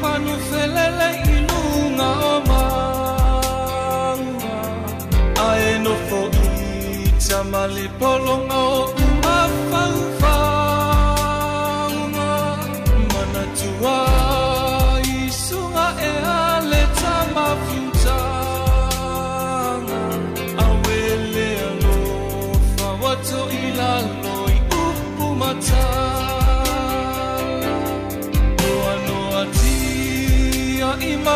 Manu selele ilunga manga aenofo itamalibolonga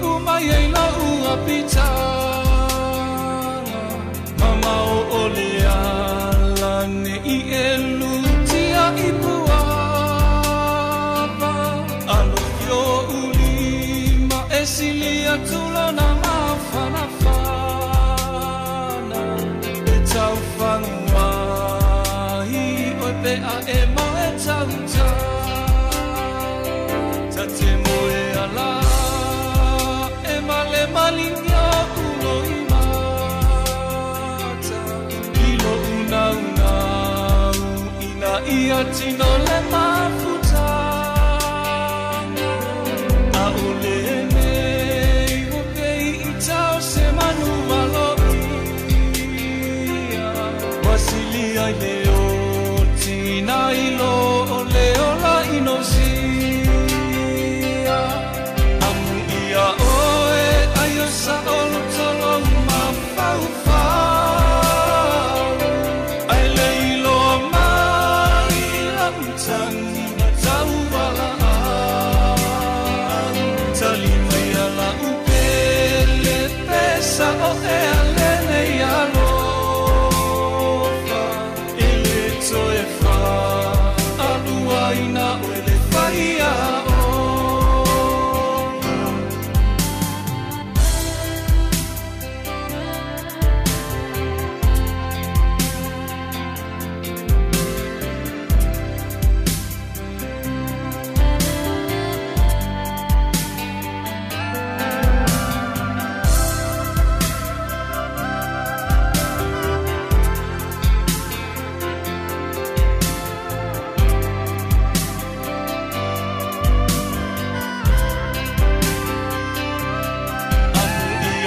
kumay ay nauapita Mamao oleala ne i elu tia i puapa Alufio ulima esilia ma mafana watching online.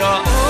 주여